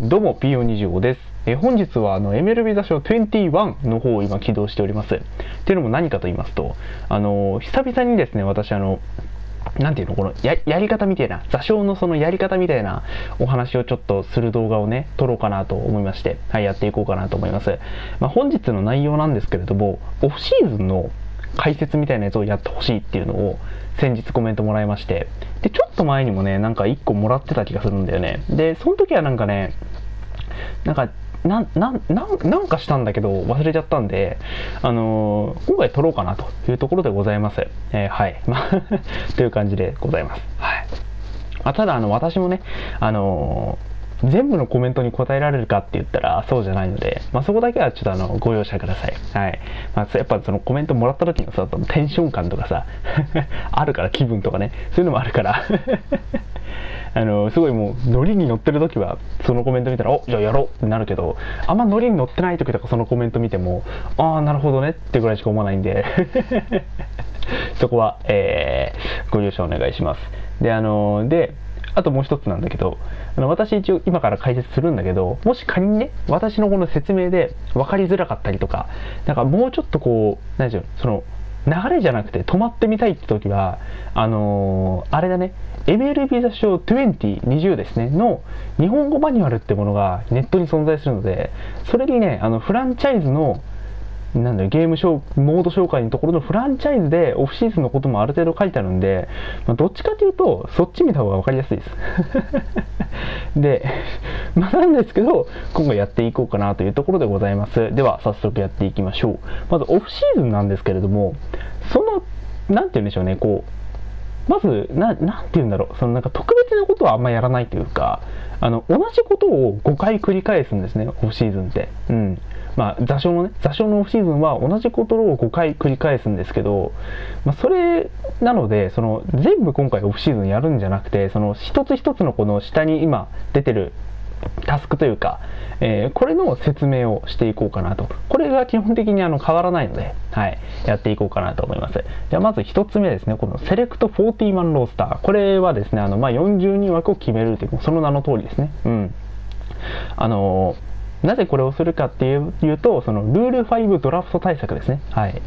どうも P425 です。え本日はあの MLB 座賞21の方を今起動しております。っていうのも何かと言いますと、あの久々にですね、私あの、なんていうのこのややり方みたいな、座礁のそのやり方みたいなお話をちょっとする動画をね、撮ろうかなと思いまして、はい、やっていこうかなと思います。まあ、本日の内容なんですけれども、オフシーズンの解説みたいなやつをやってほしいっていうのを先日コメントもらいまして、で、ちょっと前にもね、なんか1個もらってた気がするんだよね。で、その時はなんかね、なんか、な、な、ななんかしたんだけど忘れちゃったんで、あのー、今回撮ろうかなというところでございます。えー、はい。ま あという感じでございます。はい。あ、ただ、あの、私もね、あのー全部のコメントに答えられるかって言ったらそうじゃないので、まあ、そこだけはちょっとあのご容赦ください。はい。まあ、やっぱそのコメントもらった時のさ、テンション感とかさ、あるから気分とかね、そういうのもあるから あの、すごいもうノリに乗ってる時はそのコメント見たら、おじゃあやろうってなるけど、あんまノリに乗ってない時とかそのコメント見ても、ああ、なるほどねってぐらいしか思わないんで そこは、えー、ご容赦お願いします。で、あの、で、あともう一つなんだけど、あの私一応今から解説するんだけど、もし仮にね、私のこの説明で分かりづらかったりとか、なんかもうちょっとこう、何でしょう、その、流れじゃなくて止まってみたいって時は、あのー、あれだね、MLB 雑誌20、20ですね、の日本語マニュアルってものがネットに存在するので、それにね、あの、フランチャイズのなんだよ、ゲームショー、モード紹介のところのフランチャイズでオフシーズンのこともある程度書いてあるんで、まあ、どっちかというと、そっち見た方が分かりやすいです。で、まあ、なんですけど、今回やっていこうかなというところでございます。では、早速やっていきましょう。まず、オフシーズンなんですけれども、その、なんて言うんでしょうね、こう、まず、な、なんて言うんだろう、そのなんか特別なことはあんまやらないというか、あの、同じことを5回繰り返すんですね、オフシーズンって。うん。まあ、座礁のね、座礁のオフシーズンは同じことを5回繰り返すんですけど、まあ、それなので、その、全部今回オフシーズンやるんじゃなくて、その、一つ一つのこの下に今出てるタスクというか、えー、これの説明をしていこうかなと。これが基本的にあの変わらないので、はい、やっていこうかなと思います。ではまず1つ目ですね、このセレクト40マンロースター。これはですね、あの、まあ、42枠を決めるという、その名の通りですね。うん。あのーなぜこれをするかっていうと、そのルール5ドラフト対策ですね。はい。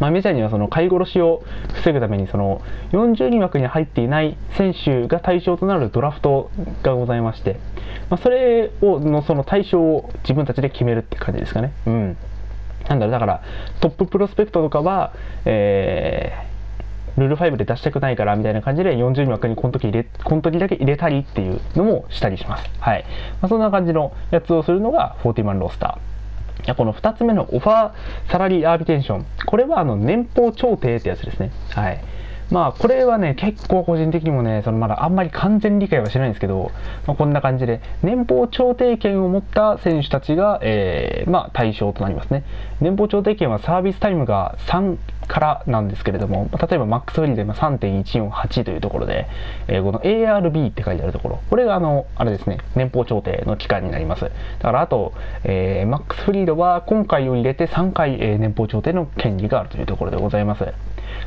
まあ、メジャーにはその買い殺しを防ぐためにその42枠に入っていない選手が対象となるドラフトがございまして、まあ、それをのその対象を自分たちで決めるって感じですかね。うん。なんだろう、だからトッププロスペクトとかは、えールール5で出したくないからみたいな感じで40人枠にこの時入れ、この時だけ入れたりっていうのもしたりします。はい。まあ、そんな感じのやつをするのが40マンロースター。この2つ目のオファーサラリーアービテンション。これはあの年俸調停ってやつですね。はい。まあこれはね、結構個人的にもね、そのまだあんまり完全理解はしないんですけど、まあ、こんな感じで、年俸調停権を持った選手たちが、えー、まあ対象となりますね。年俸調停権はサービスタイムが3からなんですけれども、例えばマックスフリーで3.148というところで、えー、この ARB って書いてあるところ、これがあの、あれですね、年俸調停の期間になります。だからあと、えー、マックスフリードは今回を入れて3回、えー、年俸調停の権利があるというところでございます。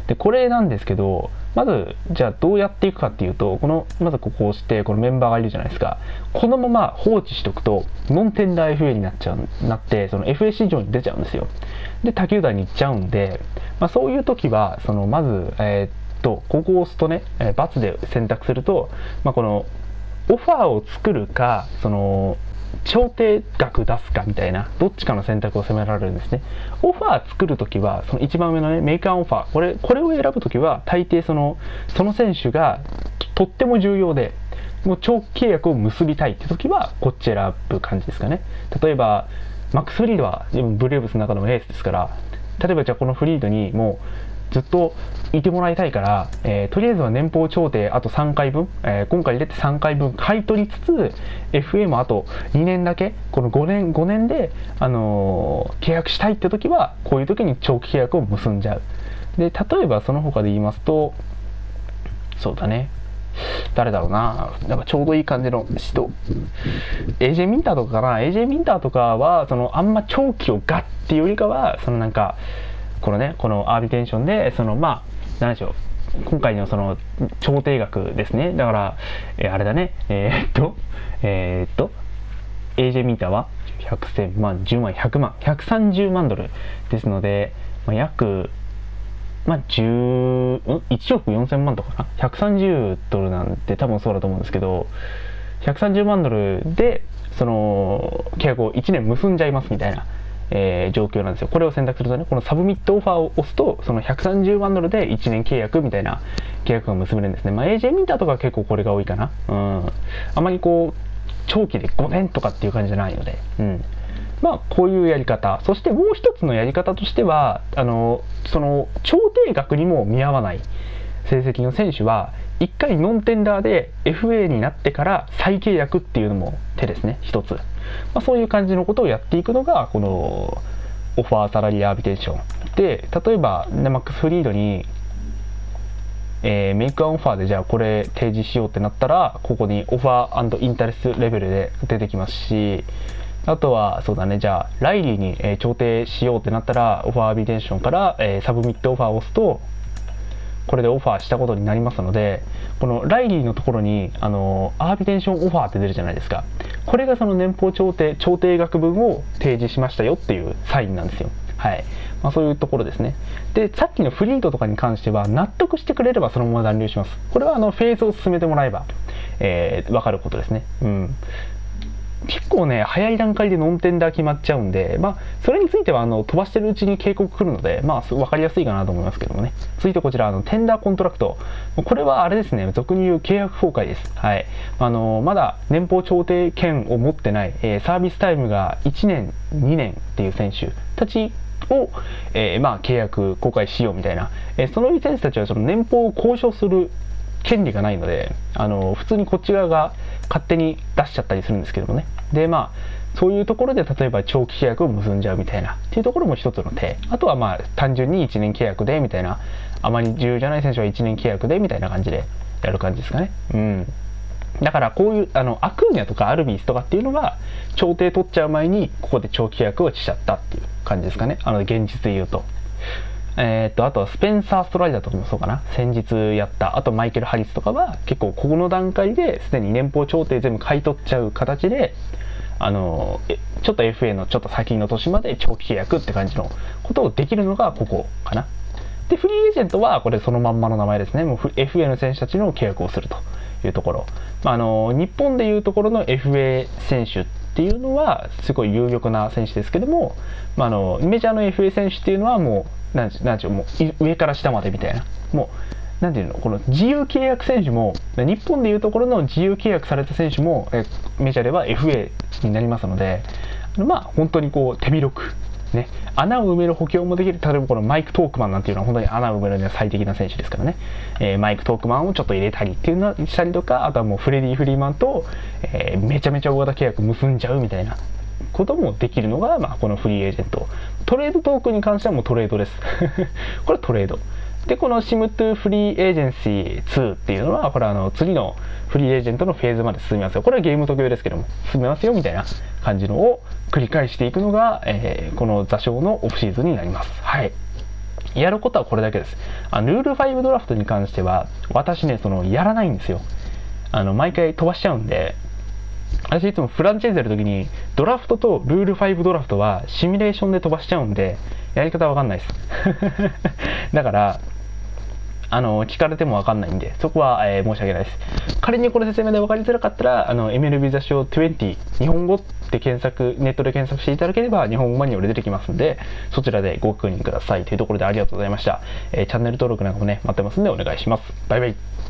で、これなんですけど、まず、じゃあどうやっていくかっていうと、この、まずここを押して、このメンバーがいるじゃないですか。このまま放置しとくと、ノンテンダー FA になっちゃう、なって、その FA 市場に出ちゃうんですよ。で、他球団に行っちゃうんで、まあ、そういう時は、その、まず、えー、っと、ここを押すとね、えー、×で選択すると、まあ、この、オファーを作るか、その、調停額出すかみたいな、どっちかの選択を迫られるんですね。オファー作るときは、その一番上のね、メーカーオファー、これ、これを選ぶときは、大抵その、その選手がとっても重要で、もう長期契約を結びたいって時は、こっち選ぶ感じですかね。例えば、マックス・フリードは、ブレーブスの中でもエースですから、例えばじゃあこのフリードにもう、ずっといてもらいたいから、えー、とりあえずは年俸調停あと3回分、えー、今回入れて3回分買い取りつつ FA もあと2年だけこの5年5年で、あのー、契約したいって時はこういう時に長期契約を結んじゃう。で例えばその他で言いますとそうだね。誰だろうな。なんかちょうどいい感じの人。AJ ミンターとかかな。AJ ミンターとかはそのあんま長期をガッっていうよりかはそのなんかこのね、このアービテンションで、その、まあ、何でしょう。今回のその、調停額ですね。だから、えー、あれだね、えー、っと、えー、っと、AJ ミーターは100千万、10万、100万、130万ドルですので、まあ、約、まあ、10、1億4000万とかな ?130 ドルなんて多分そうだと思うんですけど、130万ドルで、その、契約を1年結んじゃいますみたいな。えー、状況なんですよ。これを選択するとね、この Submit Offer を押すと、その130万ドルで1年契約みたいな契約が結べるんですね。まあ、AJ ミーターとか結構これが多いかな。うん。あまりこう、長期で5年とかっていう感じじゃないので、うん。まあ、こういうやり方。そしてもう一つのやり方としては、あの、その、調停額にも見合わない成績の選手は、1回ノンテンダーで FA になってから再契約っていうのも手ですね、一つ。まあ、そういう感じのことをやっていくのが、このオファーサラリーアービテーション。で、例えば、ね、マックス・フリードに、えー、 Make an Offer でじゃあこれ提示しようってなったら、ここに Offer Interest Level で出てきますし、あとは、そうだね、じゃあ、ライリーに、えー、調停しようってなったら、オファーアビテーションから、えー、 Submit Offer を押すと、これでオファーしたことになりますので、このライリーのところに、あの、 Arbitration Offer って出るじゃないですか。これがその年俸調停、調停額分を提示しましたよっていうサインなんですよ。はい。まあ、そういうところですね。で、さっきのフリードとかに関しては、納得してくれればそのまま残留します。これはあの、フェーズを進めてもらえば、えー、わかることですね。うん。結構ね、早い段階でノンテンダー決まっちゃうんで、まあ、それについては、あの、飛ばしてるうちに警告来るので、まあ、分かりやすいかなと思いますけどもね。続いてこちら、あの、 Tender Contract。これはあれですね、俗に言う契約更改です。はい。あの、まだ年俸調停権を持ってない、えー、サービスタイムが1年、2年っていう選手たちを、えー、まあ、契約公開しようみたいな、えー、その選手たちはその年俸を交渉する権利がないので、あの、普通にこっち側が勝手に出しちゃったりするんですけどもね。で、まあ、そういうところで例えば長期契約を結んじゃうみたいなっていうところも一つの手。あとはまあ、単純に1年契約でみたいな、あまり重要じゃない選手は1年契約でみたいな感じでやる感じですかね。うん。だからこういう、あの、アクーニャとかアルビスとかっていうのが、調停取っちゃう前に、ここで長期契約をしちゃったっていう感じですかね。あの、現実で言うと。えー、と、あとはスペンサー・ストライダーとかもそうかな。先日やった。あとマイケル・ハリスとかは結構ここの段階ですでに年俸調停全部買い取っちゃう形で、あの、ちょっと FA のちょっと先の年まで長期契約って感じのことをできるのがここかな。で、フリーエージェントはこれそのまんまの名前ですね。もう FA の選手たちの契約をするというところ。ま、あの、日本でいうところの FA 選手っていうのはすごい有力な選手ですけども、まあ、あの、メジャーの FA 選手っていうのはもうなんなんちゅうもう上から下までみたいな。もう何て言うのこの自由契約選手も日本でいうところの自由契約された選手もえメジャーでは FA になりますのでまあ本当にこう手広くね、穴を埋める補強もできる、例えばこのマイク・トークマンなんていうのは本当に穴を埋めるには最適な選手ですからね、えー、マイク・トークマンをちょっと入れたりっていうのしたりとか、あとはもうフレディ・フリーマンと、えー、めちゃめちゃ大型契約結んじゃうみたいなこともできるのが、まあ、このフリーエージェント。トレードトークに関してはもうトレードです。これトレード。で、この SIM2 フリーエージェンシー2っていうのは、これあの次のフリーエージェントのフェーズまで進みますよ。これはゲーム特有ですけども、進めますよみたいな感じのを繰り返していくのが、えー、この座礁のオフシーズンになります。はい。やることはこれだけです。あのルール5ドラフトに関しては、私ね、その、やらないんですよ。あの、毎回飛ばしちゃうんで、私いつもフランチャイズやるときに、ドラフトとルール5ドラフトはシミュレーションで飛ばしちゃうんで、やり方わかんないです。だから、あの、聞かれてもわかんないんで、そこは、えー、申し訳ないです。仮にこれ説明で分かりづらかったら、あの、MLB 雑誌を20、日本語って検索、ネットで検索していただければ、日本語マニュアル出てきますんで、そちらでご確認ください。というところでありがとうございました。えー、チャンネル登録なんかもね、待ってますんでお願いします。バイバイ。